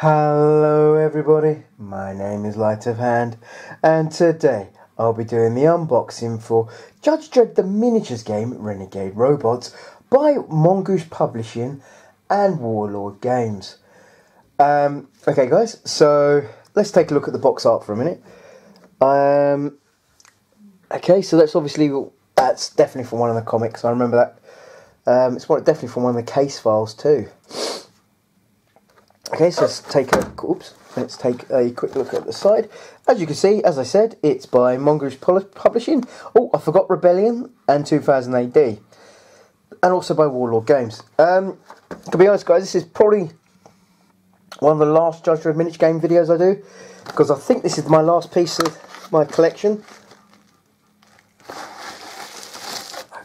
Hello everybody, my name is Light of Hand and today I'll be doing the unboxing for Judge Dredd the miniatures game Renegade Robots by Mongoose Publishing and Warlord Games. Um, okay guys, so let's take a look at the box art for a minute. Um, okay, so that's obviously, that's definitely from one of the comics, I remember that. Um, it's definitely from one of the case files too. Okay, so let's take a oops. Let's take a quick look at the side. As you can see, as I said, it's by Mongoose Publishing. Oh, I forgot Rebellion and 2000 AD, and also by Warlord Games. Um, to be honest, guys, this is probably one of the last Judge Dredd miniature game videos I do because I think this is my last piece of my collection.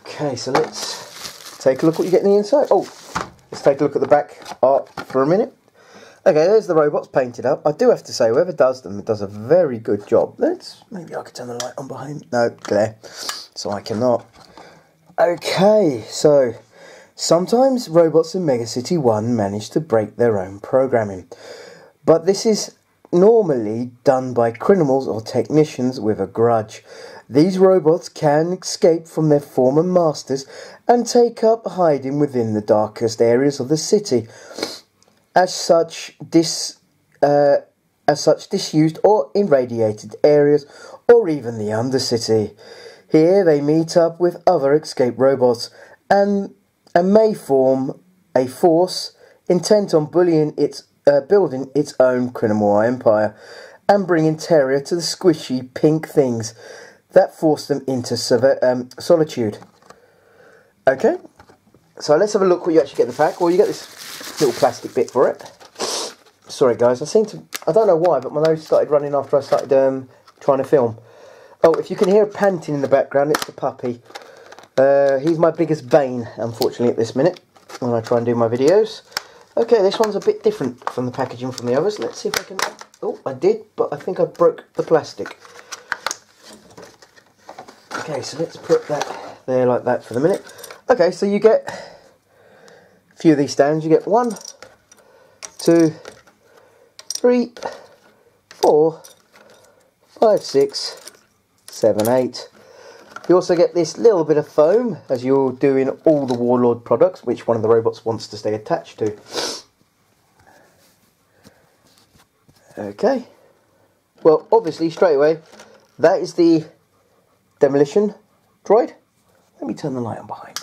Okay, so let's take a look what you get in the inside. Oh, let's take a look at the back art for a minute. Okay, there's the robots painted up. I do have to say, whoever does them does a very good job. Let's maybe I could turn the light on behind. No, glare, so I cannot. Okay, so sometimes robots in Mega City One manage to break their own programming, but this is normally done by criminals or technicians with a grudge. These robots can escape from their former masters and take up hiding within the darkest areas of the city as such dis uh, as such disused or irradiated areas or even the undercity. Here they meet up with other escape robots and and may form a force intent on bullying its uh, building its own criminal empire and bringing terror to the squishy pink things that force them into um, solitude. Okay, so let's have a look what you actually get in the pack. Well, you get this little plastic bit for it. Sorry guys, I seem to, I don't know why, but my nose started running after I started um, trying to film. Oh, if you can hear panting in the background, it's the puppy. Uh, he's my biggest bane, unfortunately, at this minute, when I try and do my videos. Okay, this one's a bit different from the packaging from the others. Let's see if I can... Oh, I did, but I think I broke the plastic. Okay, so let's put that there like that for the minute. Okay, so you get few of these stands. You get one, two, three, four, five, six, seven, eight. You also get this little bit of foam as you're doing all the Warlord products, which one of the robots wants to stay attached to. Okay. Well, obviously, straight away, that is the demolition droid. Let me turn the light on behind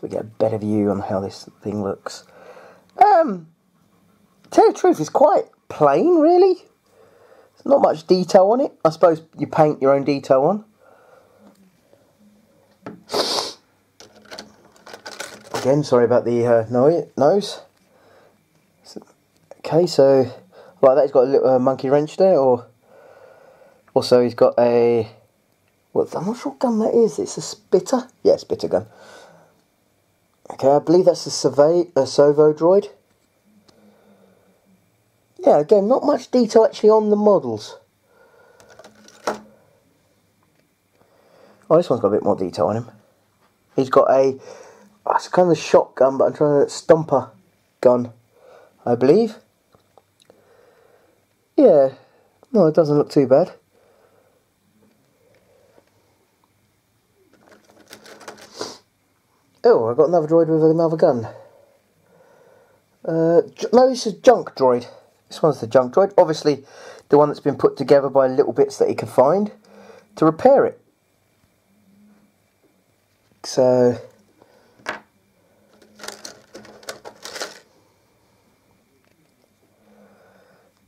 so we get a better view on how this thing looks. Um, tell you the truth, it's quite plain, really. There's not much detail on it. I suppose you paint your own detail on. Again, sorry about the uh, nose. Okay, so like that, he's got a little uh, monkey wrench there, or also he's got a. What I'm not sure what gun that is. It's a spitter. Yeah, spitter gun. Okay, I believe that's a, survey, a Servo droid. Yeah, again, not much detail actually on the models. Oh, this one's got a bit more detail on him. He's got a, oh, it's kind of a shotgun, but I'm trying to, stumper gun, I believe. Yeah, no, it doesn't look too bad. Oh, I got another droid with another gun. Uh, no, this is a junk droid. This one's the junk droid. Obviously, the one that's been put together by little bits that he can find to repair it. So...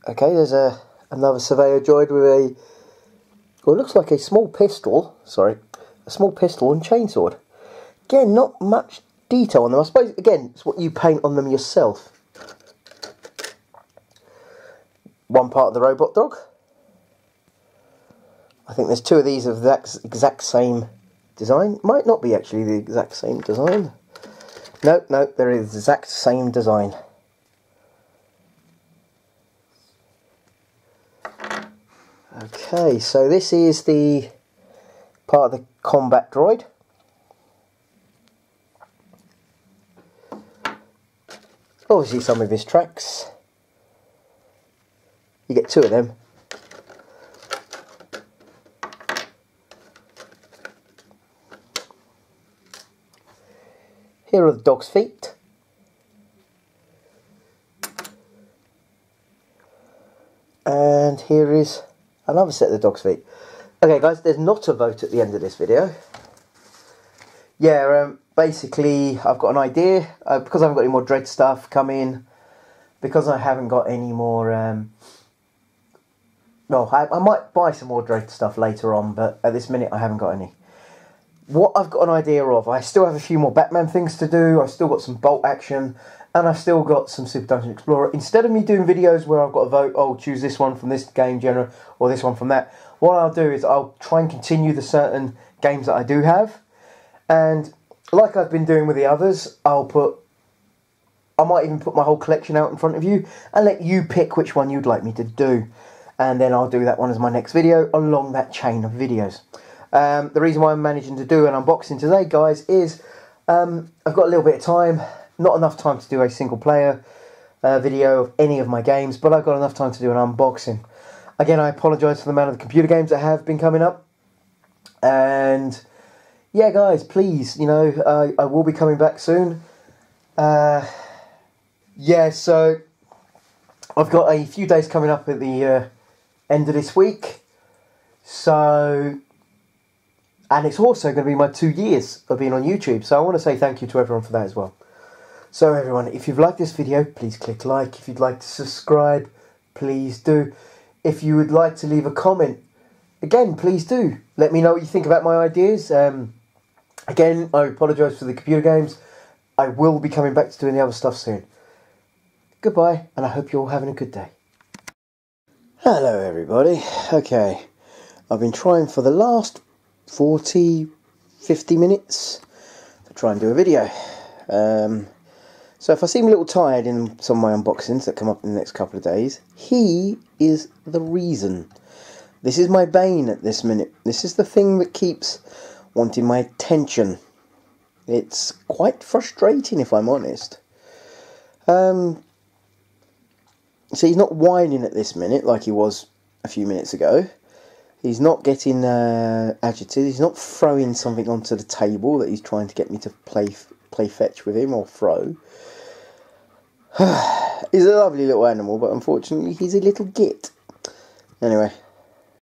Okay, there's a another surveyor droid with a... Well, it looks like a small pistol. Sorry. A small pistol and chainsword. Again, not much detail on them. I suppose, again, it's what you paint on them yourself. One part of the robot dog. I think there's two of these of that exact same design. Might not be actually the exact same design. No, no, they're the exact same design. Okay, so this is the part of the combat droid. Obviously some of his tracks. You get two of them. Here are the dog's feet. And here is another set of the dog's feet. Okay guys, there's not a vote at the end of this video. Yeah, um, basically I've got an idea. Uh, because I haven't got any more Dredd stuff coming, because I haven't got any more... Um, well, I, I might buy some more Dredd stuff later on, but at this minute I haven't got any what I've got an idea of, I still have a few more Batman things to do. I've still got some Bolt action, and I've still got some Super Dungeon Explorer. Instead of me doing videos where I've got to vote, oh, choose this one from this game genre or this one from that, what I'll do is I'll try and continue the certain games that I do have, and like I've been doing with the others, I'll put. I might even put my whole collection out in front of you and let you pick which one you'd like me to do. And then I'll do that one as my next video along that chain of videos. Um, the reason why I'm managing to do an unboxing today, guys, is um, I've got a little bit of time, not enough time to do a single player uh, video of any of my games, but I've got enough time to do an unboxing. Again, I apologise for the amount of the computer games that have been coming up. And yeah, guys, please, you know, uh, I will be coming back soon. Uh, yeah, so I've got a few days coming up at the uh, end of this week. So and it's also going to be my two years of being on YouTube. So I want to say thank you to everyone for that as well. So everyone, if you've liked this video, please click like. If you'd like to subscribe, please do. If you would like to leave a comment, again, please do. Let me know what you think about my ideas. Um, again, I apologise for the computer games. I will be coming back to doing the other stuff soon. Goodbye, and I hope you're all having a good day. Hello, everybody. Okay, I've been trying for the last 40, 50 minutes to try and do a video. Um, so if I seem a little tired in some of my unboxings that come up in the next couple of days, he is the reason. This is my bane at this minute. This is the thing that keeps wanting my attention. It's quite frustrating if I'm honest. Um, so he's not whining at this minute like he was a few minutes ago. He's not getting uh, agitated. He's not throwing something onto the table that he's trying to get me to play play fetch with him or throw. he's a lovely little animal, but unfortunately he's a little git. Anyway,